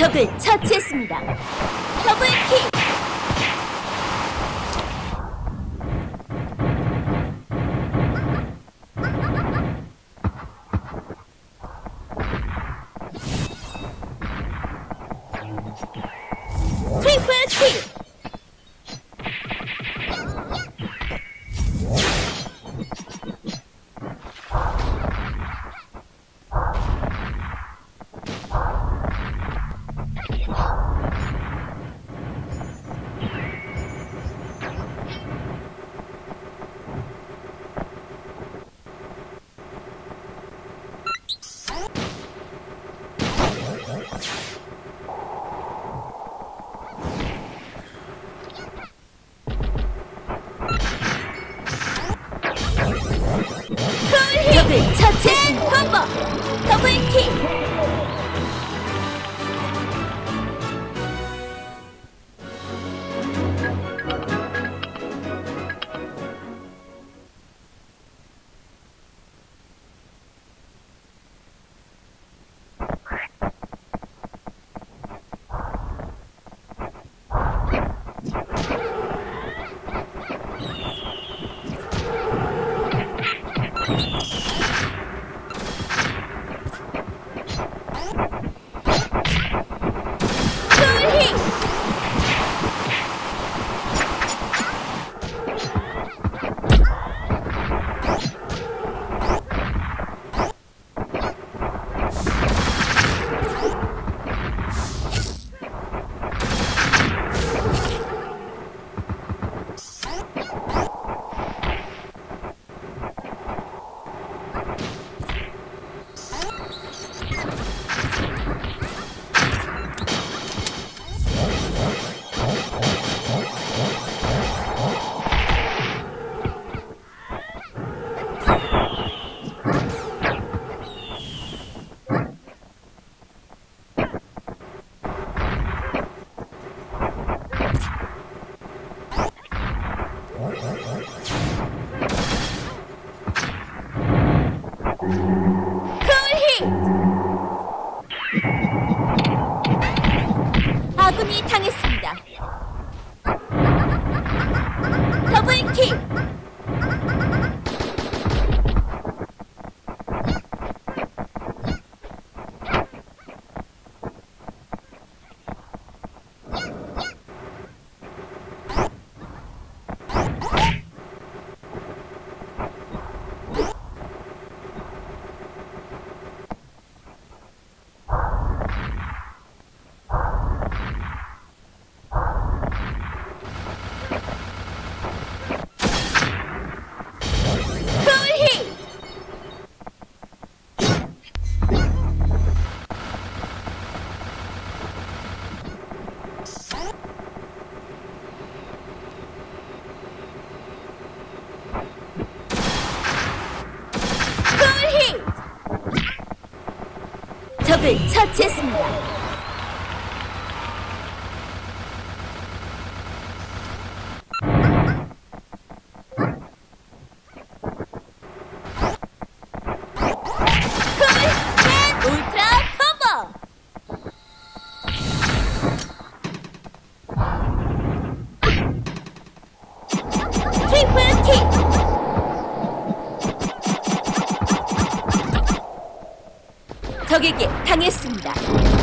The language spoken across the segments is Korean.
적을 처치했습니다. 더블킥 트리플 킥 아군이 당했습니다. 더블킥 쿨hit 쿨hit 적을 처치했습니다. 적에게 당했습니다.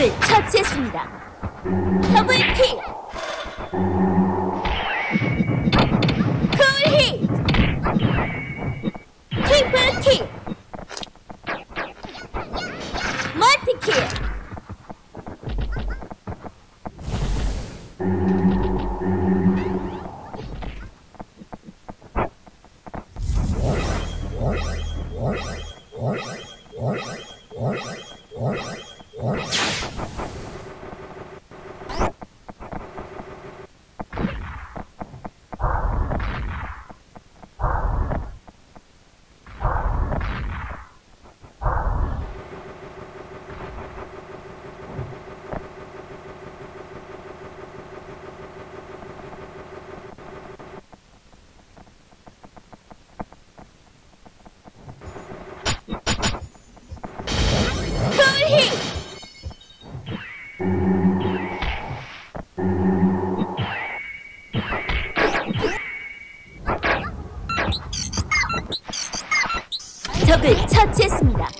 적을 처치했습니다. 더블킬! 쿨히! 트리플킬! 멀티킬! 처치했습니다.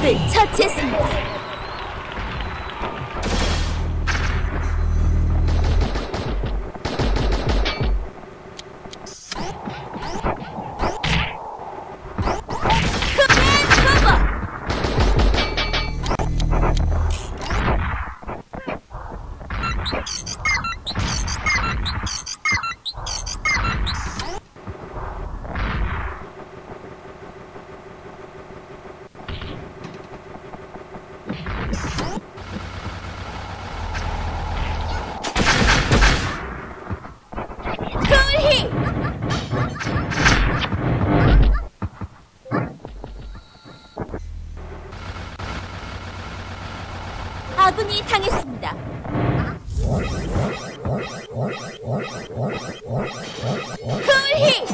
적을 처치했습니다. 아군이 당했습니다. 쿨히!